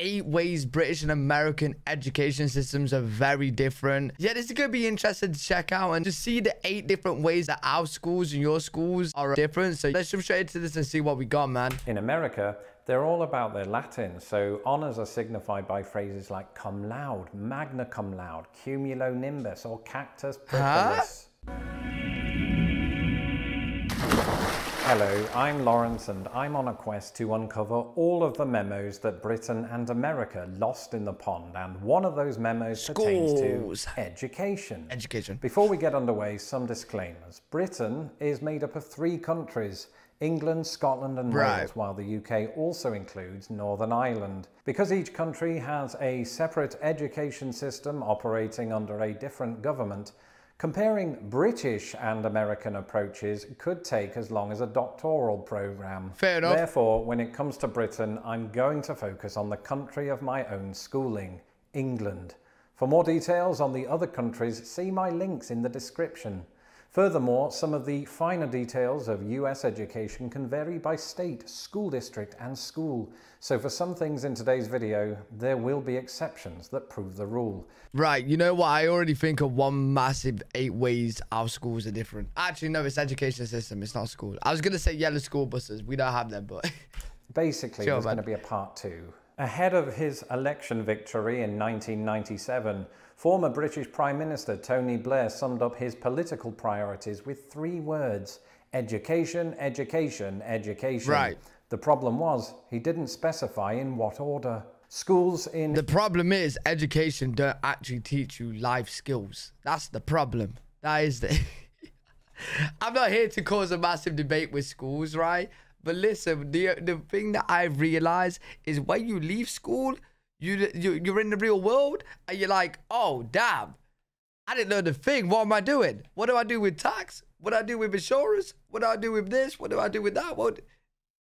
eight ways British and American education systems are very different. Yeah, this is going to be interesting to check out and to see the eight different ways that our schools and your schools are different. So let's jump straight into this and see what we got, man. In America, they're all about their Latin, so honours are signified by phrases like cum laude, magna cum laude, cumulonimbus, or cactus prickles. Huh? Hello, I'm Lawrence and I'm on a quest to uncover all of the memos that Britain and America lost in the pond and one of those memos Schools. pertains to education. Education. Before we get underway, some disclaimers. Britain is made up of three countries England, Scotland and right. Wales, while the UK also includes Northern Ireland. Because each country has a separate education system operating under a different government, Comparing British and American approaches could take as long as a doctoral program. Fair enough. Therefore, when it comes to Britain, I'm going to focus on the country of my own schooling, England. For more details on the other countries, see my links in the description. Furthermore, some of the finer details of US education can vary by state, school district and school. So for some things in today's video, there will be exceptions that prove the rule. Right, you know what? I already think of one massive eight ways our schools are different. Actually, no, it's education system. It's not school. I was going to say yellow school buses. We don't have them, but... Basically, sure, there's going to be a part two. Ahead of his election victory in 1997, Former British Prime Minister Tony Blair summed up his political priorities with three words education, education, education. Right. The problem was he didn't specify in what order. Schools in. The problem is education don't actually teach you life skills. That's the problem. That is the. I'm not here to cause a massive debate with schools, right? But listen, the the thing that I've realized is when you leave school, you, you you're in the real world and you're like, oh damn, I didn't learn a thing. What am I doing? What do I do with tax? What do I do with insurance? What do I do with this? What do I do with that? What?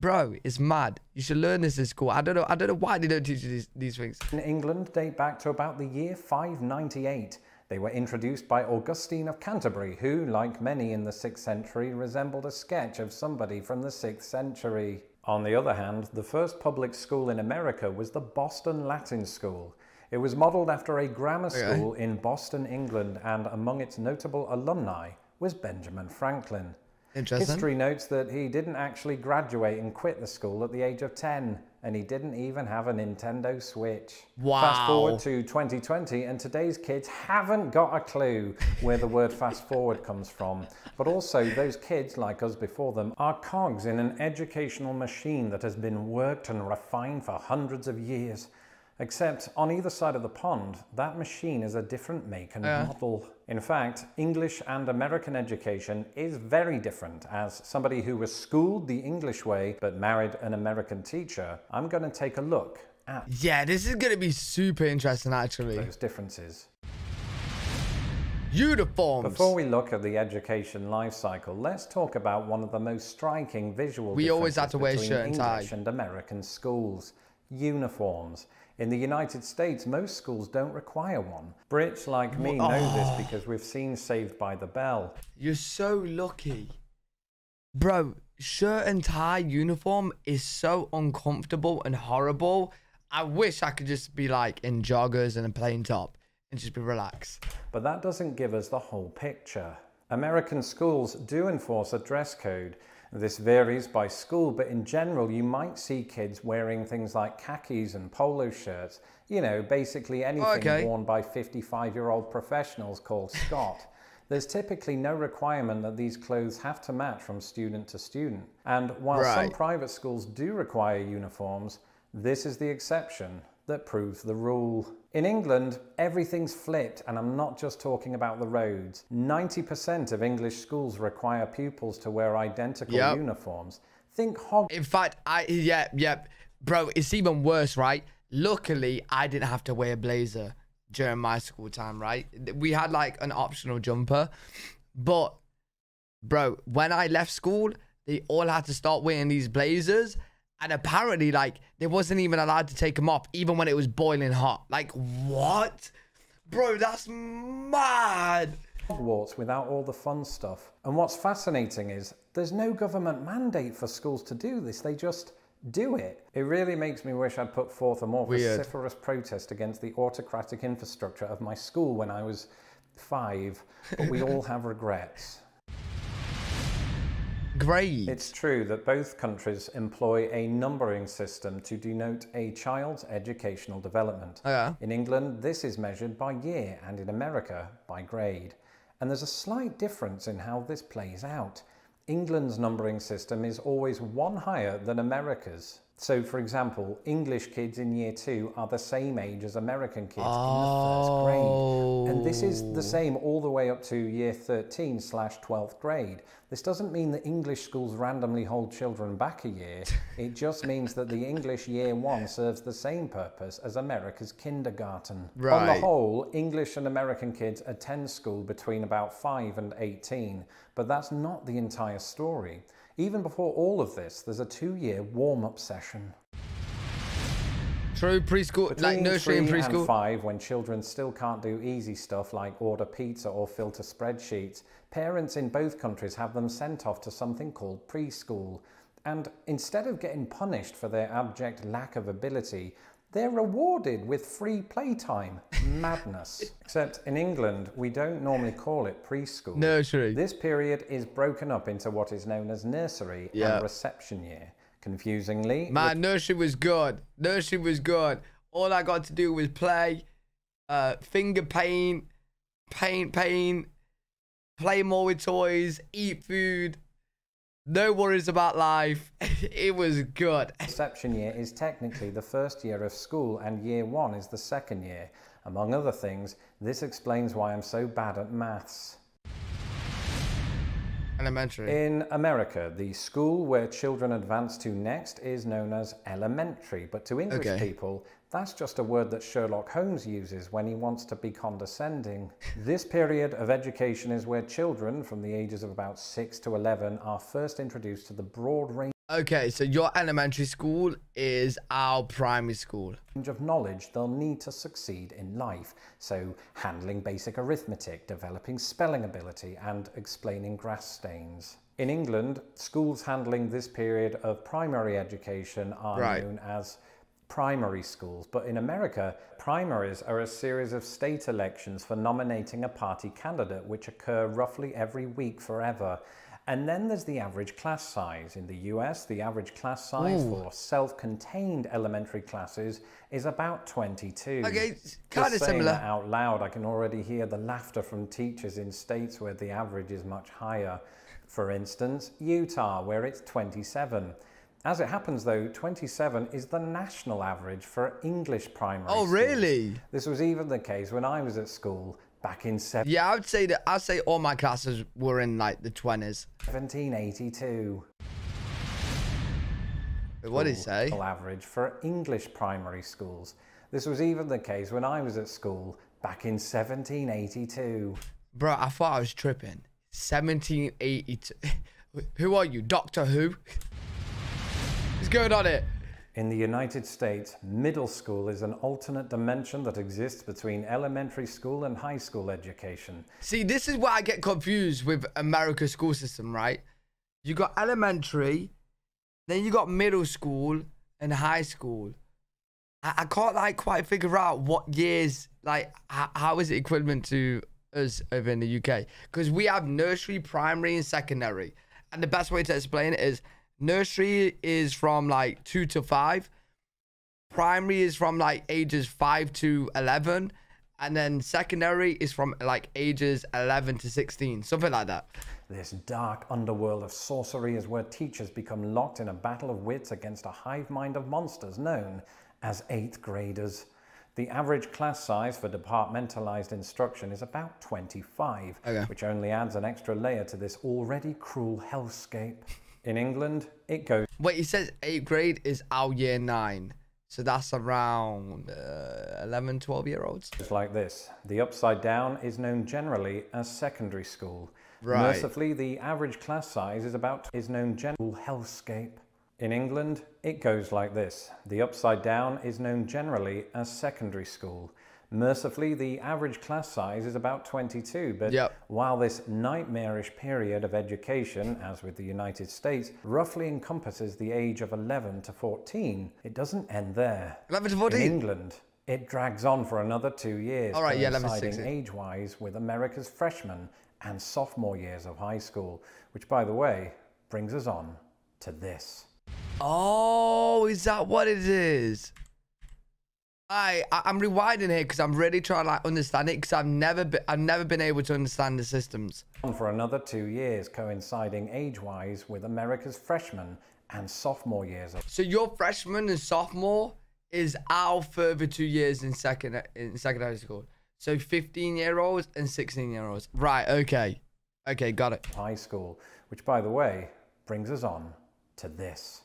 Bro, it's mad. You should learn this in school. I don't know. I don't know why they don't teach you these, these things. In England, date back to about the year 598. They were introduced by Augustine of Canterbury, who, like many in the 6th century, resembled a sketch of somebody from the 6th century. On the other hand, the first public school in America was the Boston Latin School. It was modelled after a grammar school in Boston, England, and among its notable alumni was Benjamin Franklin. History notes that he didn't actually graduate and quit the school at the age of 10 and he didn't even have a Nintendo Switch. Wow. Fast forward to 2020, and today's kids haven't got a clue where the word fast forward comes from. But also, those kids, like us before them, are cogs in an educational machine that has been worked and refined for hundreds of years. Except on either side of the pond, that machine is a different make and yeah. model. In fact, English and American education is very different. As somebody who was schooled the English way but married an American teacher, I'm going to take a look at. Yeah, this is going to be super interesting actually. Those differences. Uniforms. Before we look at the education life cycle, let's talk about one of the most striking visual we always have to wear shirt and tie. English and American schools. Uniforms. In the United States, most schools don't require one. Brits like me know oh. this because we've seen Saved by the Bell. You're so lucky. Bro, shirt and tie uniform is so uncomfortable and horrible. I wish I could just be like in joggers and a plain top and just be relaxed. But that doesn't give us the whole picture. American schools do enforce a dress code, this varies by school, but in general, you might see kids wearing things like khakis and polo shirts. You know, basically anything okay. worn by 55 year old professionals called Scott. There's typically no requirement that these clothes have to match from student to student. And while right. some private schools do require uniforms, this is the exception that proves the rule. In England, everything's flipped, and I'm not just talking about the roads. 90% of English schools require pupils to wear identical yep. uniforms. Think Hog. In fact, I yeah yeah, bro, it's even worse, right? Luckily, I didn't have to wear a blazer during my school time, right? We had like an optional jumper, but bro, when I left school, they all had to start wearing these blazers and apparently, like, they wasn't even allowed to take them off, even when it was boiling hot. Like, what? Bro, that's mad. Hogwarts without all the fun stuff. And what's fascinating is there's no government mandate for schools to do this. They just do it. It really makes me wish I'd put forth a more Weird. vociferous protest against the autocratic infrastructure of my school when I was five, but we all have regrets. Great. It's true that both countries employ a numbering system to denote a child's educational development. Oh, yeah. In England, this is measured by year, and in America, by grade. And there's a slight difference in how this plays out. England's numbering system is always one higher than America's. So, for example, English kids in year two are the same age as American kids in the first grade. And this is the oh. same all the way up to year 13 slash 12th grade. This doesn't mean that English schools randomly hold children back a year. It just means that the English year one serves the same purpose as America's kindergarten. On the whole, English and American kids attend school between about 5 and 18, but that's not the entire story. Even before all of this, there's a two year warm up session. True preschool, like nursery and preschool. five, when children still can't do easy stuff like order pizza or filter spreadsheets, parents in both countries have them sent off to something called preschool. And instead of getting punished for their abject lack of ability, they're rewarded with free playtime. Madness. Except in England, we don't normally call it preschool. Nursery. This period is broken up into what is known as nursery Yeah. and reception year. Confusingly, Man, nursery was good. Nursery was good. All I got to do was play, uh, finger paint, paint, paint, play more with toys, eat food. No worries about life. it was good. Reception year is technically the first year of school and year one is the second year. Among other things, this explains why I'm so bad at maths. Elementary. In America, the school where children advance to next is known as elementary, but to English Okay. people, that's just a word that Sherlock Holmes uses when he wants to be condescending. this period of education is where children from the ages of about 6 to 11 are first introduced to the broad range Okay, so your elementary school is our primary school. of knowledge they'll need to succeed in life. So, handling basic arithmetic, developing spelling ability, and explaining grass stains. In England, schools handling this period of primary education are Right. known as primary schools. But in America, primaries are a series of state elections for nominating a party candidate, which occur roughly every week forever. And then there's the average class size. In the US, the average class size for self contained elementary classes is about 22. Okay, kind of similar. that out loud, I can already hear the laughter from teachers in states where the average is much higher. For instance, Utah, where it's 27. As it happens, though, 27 is the national average for English primary Oh, schools. really? This was even the case when I was at school back in Yeah, I would say that I'd say all my classes were in like the twenties. 1782. What did he say? national average for English primary schools. This was even the case when I was at school back in 1782. Bro, I thought I was tripping. 1782. Who are you? Doctor Who? Going on here? In the United States, middle school is an alternate dimension that exists between elementary school and high school education. See, this is where I get confused with America's school system, right? You got elementary, then you got middle school and high school. I, I can't like quite figure out what years, like, how, how is it equivalent to us over in the UK? Because we have nursery, primary, and secondary. And the best way to explain it is nursery is from like two to five, primary is from like ages 5 to 11 and then secondary is from like ages 11 to 16 something like that This dark underworld of sorcery is where teachers become locked in a battle of wits against a hive mind of monsters known as eighth graders. The average class size for departmentalized instruction is about 25, Okay. which only adds an extra layer to this already cruel hellscape. In England, it goes wait he says 8th grade is our year 9 so that's around uh, 11 12 year olds It's like this. The upside down is known generally as secondary school. Right. Mercifully, the average class size is about is known general hellscape. In England, it goes like this. The upside down is known generally as secondary school. Mercifully, the average class size is about 22, but Yep. while this nightmarish period of education, as with the United States, roughly encompasses the age of 11 to 14, it doesn't end there. 11 to 14? In England, it drags on for another two years, All right, yeah, 11 coinciding 16. age-wise with America's freshman and sophomore years of high school, which, by the way, brings us on to this. Oh, is that what it is? I, I'm rewinding here because I'm really trying to like understand it because I've never been I've never been able to understand the systems. On for another two years, coinciding age-wise with America's freshman and sophomore years So your freshman and sophomore is our further two years in second in secondary school. So 15 year olds and 16 year olds. Right. Okay. Okay. Got it. high school, which, by the way, brings us on to this.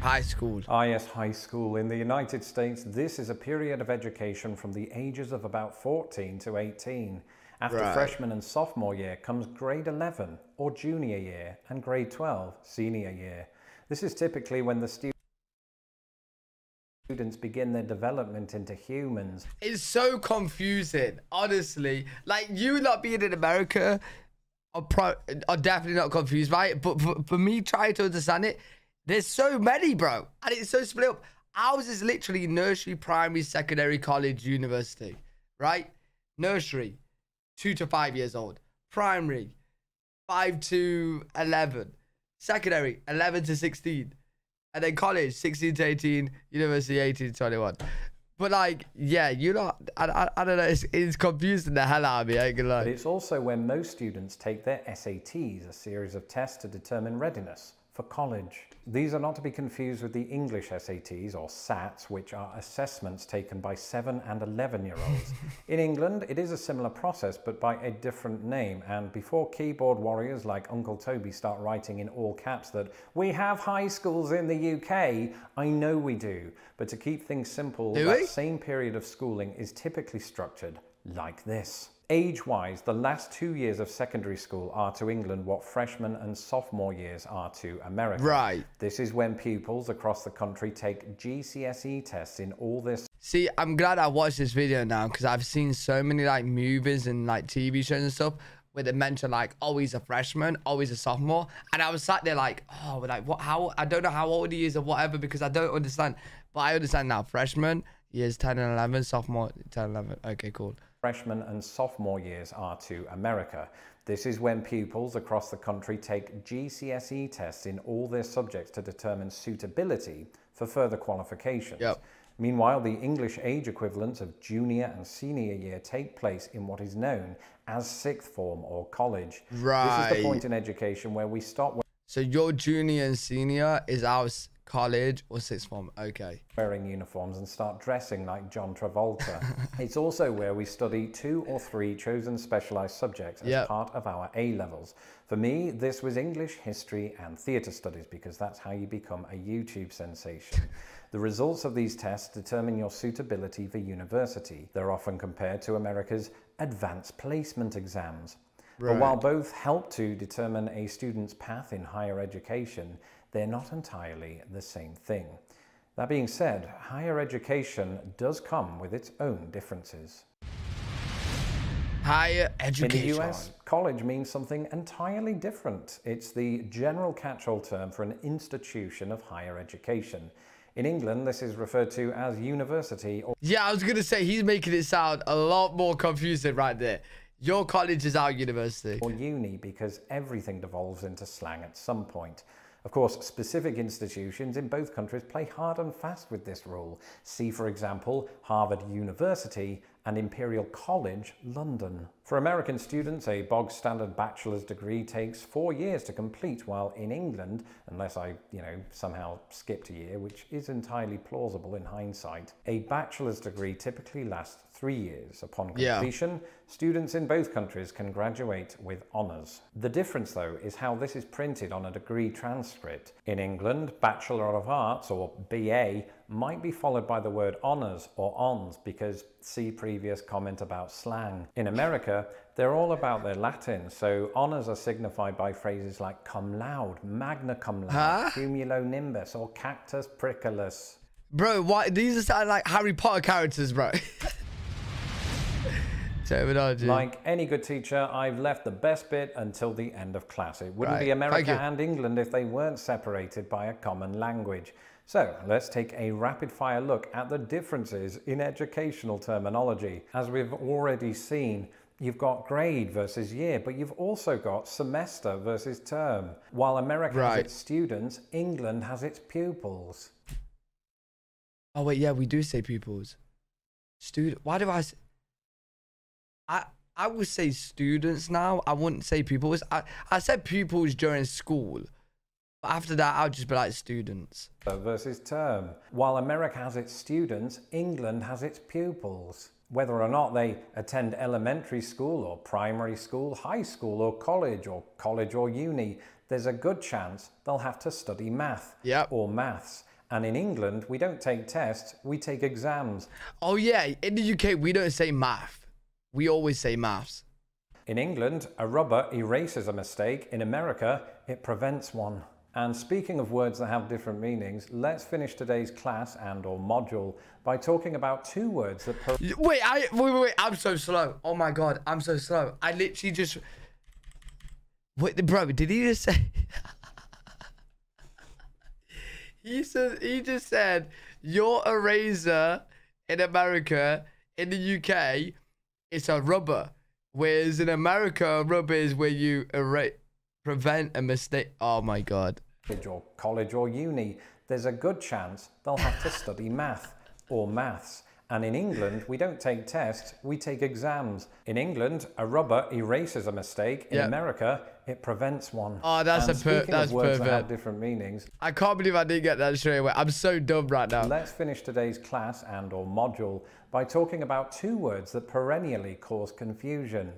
High school. Ah, yes, high school. In the United States, this is a period of education from the ages of about 14 to 18. After Right. freshman and sophomore year comes grade 11 or junior year and grade 12, senior year. This is typically when the stu- students begin their development into humans. It's so confusing, honestly. Like you not being in America, are pro are definitely not confused by it. But for, for me trying to understand it, there's so many, bro, and it's so split up. Ours is literally nursery, primary, secondary, college, university, right? Nursery, two to five years old. Primary, five to eleven. Secondary, eleven to sixteen. And then college, 16 to 18, university, 18 to 21. But like, yeah, you know, I, I, I don't know, it's, it's confusing the hell out of me, I ain't gonna But lie. it's also when most students take their SATs, a series of tests to determine readiness for college. These are not to be confused with the English SATs or SATs, which are assessments taken by 7 and 11 year olds. In England, it is a similar process, but by a different name. And before keyboard warriors like Uncle Toby start writing in all caps that we have high schools in the UK, I know we do. But to keep things simple, Do that we? same period of schooling is typically structured like this. Age wise, the last two years of secondary school are to England what freshman and sophomore years are to America. Right. This is when pupils across the country take GCSE tests in all this. See, I'm glad I watched this video now because I've seen so many like movies and like TV shows and stuff where they mention like, oh, he's a freshman, oh, he's a sophomore. And I was sat there like, oh, like what, how, I don't know how old he is or whatever because I don't understand. But I understand now, freshman, years 10 and 11, sophomore, 10 and 11. Okay, cool. Freshman and sophomore years are to America. This is when pupils across the country take GCSE tests in all their subjects to determine suitability for further qualifications. Yep. Meanwhile, the English age equivalents of junior and senior year take place in what is known as sixth form or college. This is the point in education where we stop So your junior and senior is our s- college or sixth form. Okay. wearing uniforms and start dressing like John Travolta. it's also where we study two or three chosen specialized subjects as Yep. part of our A levels. For me, this was English, history, and theatre studies because that's how you become a YouTube sensation. the results of these tests determine your suitability for university. They're often compared to America's advanced placement exams. But while both help to determine a student's path in higher education, they're not entirely the same thing. That being said, higher education does come with its own differences. Higher education. In the US, college means something entirely different. It's the general catch all term for an institution of higher education. In England, this is referred to as university or Yeah, I was gonna say he's making it sound a lot more confusing right there. Your college is our university. or uni because everything devolves into slang at some point. Of course, specific institutions in both countries play hard and fast with this rule. See, for example, Harvard University and Imperial College, London. For American students, a bog standard bachelor's degree takes four years to complete, while in England, unless I, you know, somehow skipped a year, which is entirely plausible in hindsight, a bachelor's degree typically lasts three years. Upon Yeah. completion, students in both countries can graduate with honours. The difference, though, is how this is printed on a degree transcript. In England, Bachelor of Arts, or BA, might be followed by the word honours or ons because see previous comment about slang. In America, they're all about their Latin, so honours are signified by phrases like cum laude, magna cum laude, Huh? cumulonimbus, or cactus priculus. Bro, why these are like Harry Potter characters, bro. Terminology. Like any good teacher, I've left the best bit until the end of class. It wouldn't Right. be America and England if they weren't separated by a common language. So let's take a rapid fire look at the differences in educational terminology. As we've already seen, you've got grade versus year, but you've also got semester versus term. While America has its students, England has its pupils. Oh wait, yeah, we do say pupils. Student. Why do I? I I would say students now. I wouldn't say pupils. I I said pupils during school, but after that, I'll just be like students. versus term. While America has its students, England has its pupils. Whether or not they attend elementary school or primary school, high school or college or college or uni, there's a good chance they'll have to study math Yep. or maths. And in England, we don't take tests, we take exams. Oh yeah, in the UK we don't say math. We always say maths. In England, a rubber erases a mistake. In America, it prevents one. And speaking of words that have different meanings, let's finish today's class and or module by talking about two words that Wait, I wait, wait, wait. I'm so slow. Oh my god, I'm so slow. I literally just. Wait, bro, did he just say? he said he just said your eraser in America in the UK it's a rubber, whereas in America rubber is where you erase prevent a mistake. Oh my god. or college or uni, there's a good chance they'll have to study math or maths. And in England, we don't take tests, we take exams. In England, a rubber erases a mistake. In Yeah. America, it prevents one. Oh, that's and a per- that's words that have perfect. different meanings, I can't believe I didn't get that straight away. I'm so dumb right now. let's finish today's class and or module by talking about two words that perennially cause confusion.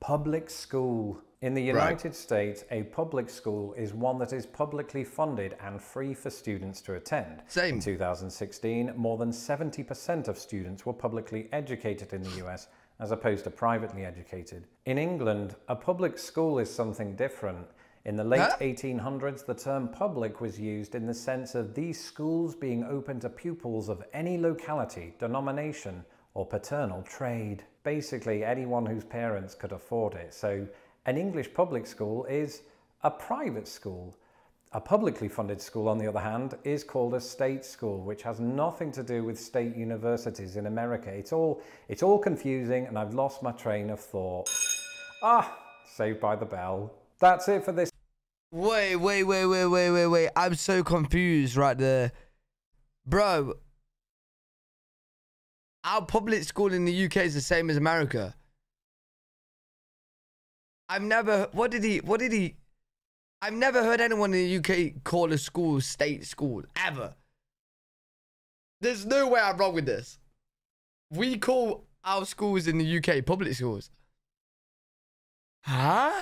Public school. In the United States, a public school is one that is publicly funded and free for students to attend. Same. In 2016, more than 70% of students were publicly educated in the US as opposed to privately educated. In England, a public school is something different. In the late Huh? 1800s, the term public was used in the sense of these schools being open to pupils of any locality, denomination, or paternal trade. Basically, anyone whose parents could afford it. So, an English public school is a private school. A publicly funded school, on the other hand, is called a state school, which has nothing to do with state universities in America. It's all, it's all confusing, and I've lost my train of thought. Ah, saved by the bell. That's it for this Wait, wait, wait, wait, wait, wait, wait. I'm so confused right there. Bro, our public school in the UK is the same as America. I've never what did he what did he I've never heard anyone in the UK call a school state school ever. There's no way I'm wrong with this. We call our schools in the UK public schools. Huh?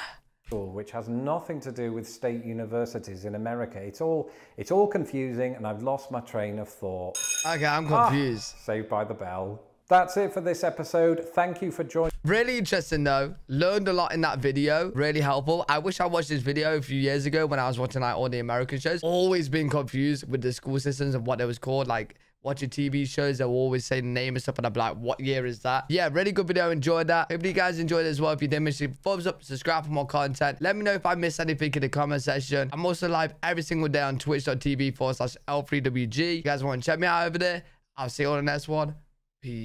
which has nothing to do with state universities in America. It's all, it's all confusing, and I've lost my train of thought. Okay, I'm Ah, confused. saved by the bell. That's it for this episode. Thank you for joining. Really interesting though. Learned a lot in that video. Really helpful. I wish I watched this video a few years ago when I was watching like all the American shows. Always been confused with the school systems and what it was called. Like watching TV shows, they'll always say the name and stuff, and I'm like, what year is that? Yeah, really good video. Enjoyed that. Hope you guys enjoyed it as well. If you did, make sure you thumbs up, subscribe for more content. Let me know if I missed anything in the comment section. I'm also live every single day on twitch.tv forward slash L3WG. You guys want to check me out over there? I'll see you on the next one. Peace.